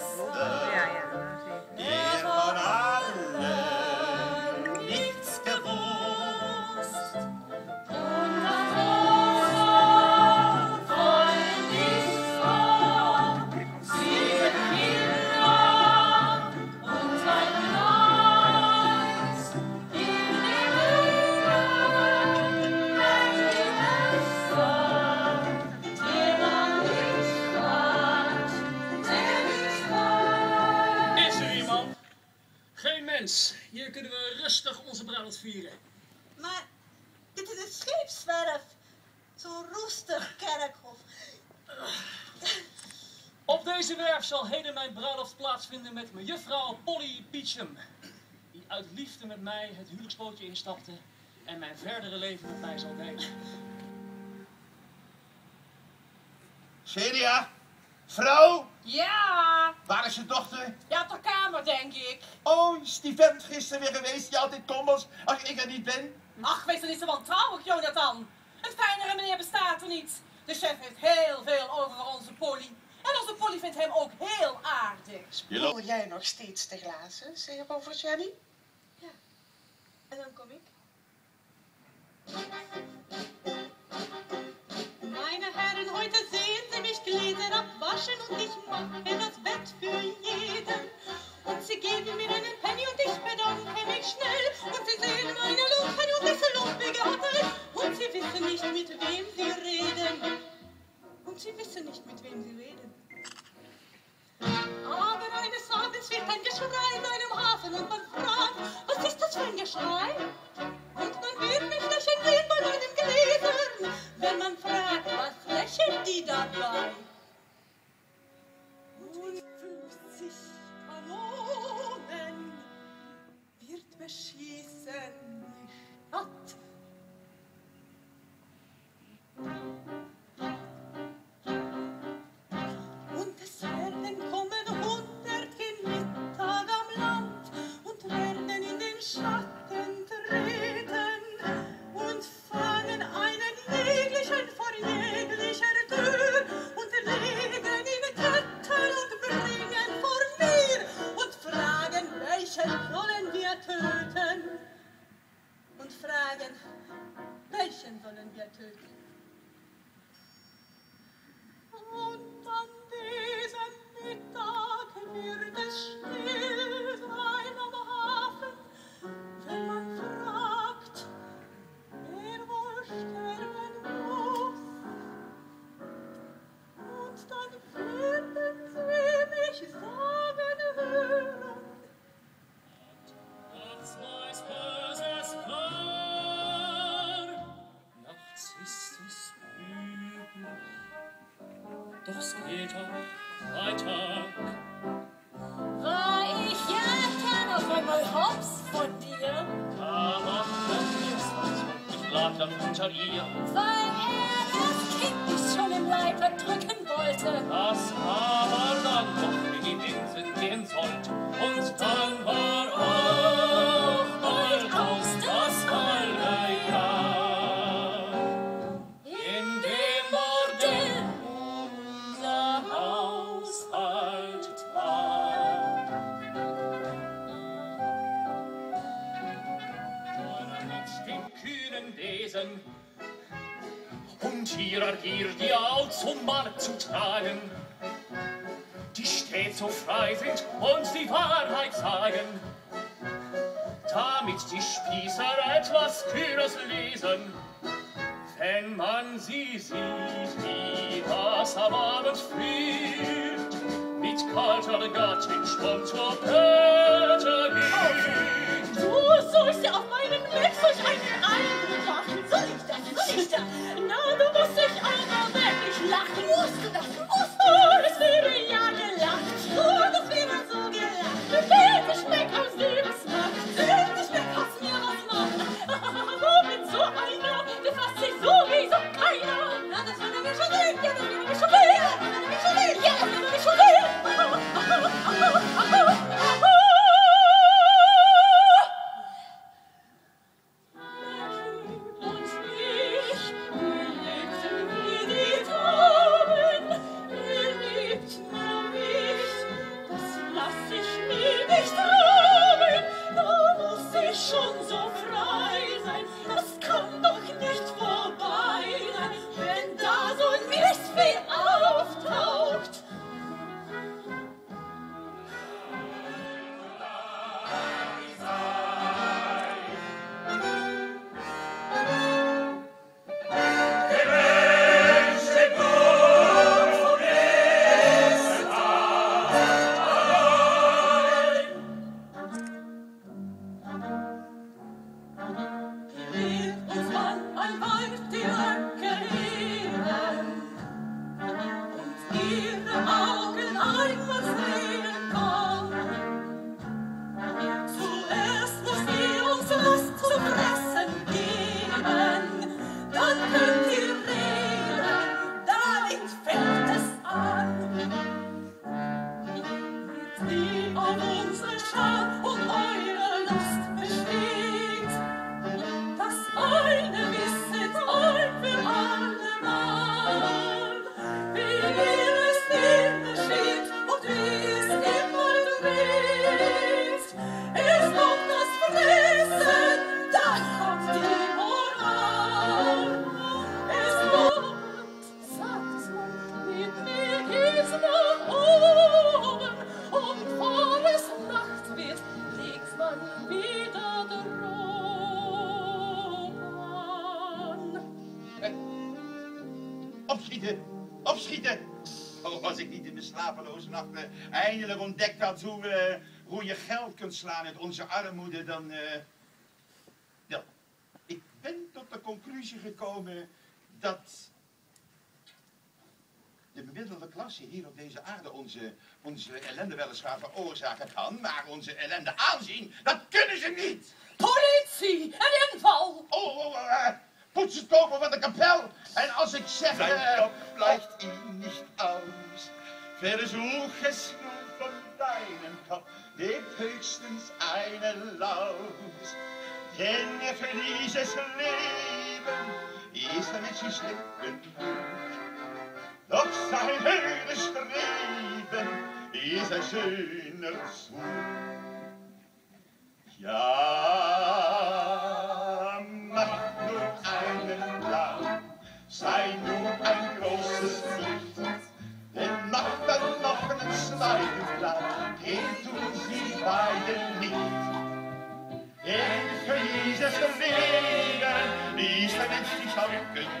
Nossa. Deze werf zal heden mijn bruiloft plaatsvinden met mejuffrouw Polly Beecham. Die uit liefde met mij het huwelijksbootje instapte en mijn verdere leven met mij zal delen. Celia, vrouw, Ja, waar is je dochter? ja, ter kamer denk ik. Oh, is die vent gisteren weer geweest die altijd komt als, als ik er niet ben? Ach, wees dan niet zo wantrouwig, Jonathan. Het fijnere meneer bestaat er niet. De chef heeft heel veel over onze Polly. En onze Polly vindt hem ook heel aardig. Hoor jij nog steeds de glazen, zeg over Jenny? En dan kom ik. Meine Herren, heute sehen Sie mich Gläser abwaschen und ich mache das Bett für jeden. Und Sie geben mir einen Penny und ich bedanke mich schnell. Und Sie sehen man friend. Welchen sollen wir töten? Und fragen, welchen sollen wir töten? Und an diesem Mittag wird es still doch es geht auch weiter. war ich ja gern auf einmal hops von dir, nichts, ich lag dann unter ihr. weil er das Kind nicht schon im Leib erdrücken wollte. Das aber dann doch in die Wesen und ihrer Gier die Au zum Markt zu tragen, die stets so frei sind und die Wahrheit sagen, damit die Spießer etwas Kühnes lesen, wenn man sie sieht, wie das am Abend fliegt, mit kalter Gattin schon zur Pötte geht. Du sollst ja auf meinem Blick solch einen ich das? Na, du musst dich aber wirklich lachen. Musst du das? Opschieten, opschieten. Oh, als ik niet in mijn slapeloze nachten eindelijk ontdekt had hoe, eh, hoe je geld kunt slaan uit onze armoede, dan... eh, ja, ik ben tot de conclusie gekomen dat de bemiddelde klasse hier op deze aarde onze, onze ellende weliswaar veroorzaken kan, maar onze ellende aanzien, dat kunnen ze niet. Politie! Een inval! Oh, oh uh, poetsen kopen van de kapel. En als ik zeg... Ihn nicht aus. Versuch es nur von deinem Kopf, lebt höchstens eine Laus. Denn für dieses Leben ist der Mensch nicht. Doch sein höheres Streben ist ein schöner Zug. Ja, sei nur ein großes Licht, denn mach dann noch einen zweiten Plan, den tun sie beide nicht. Denn für dieses Leben der Mensch schlau genug.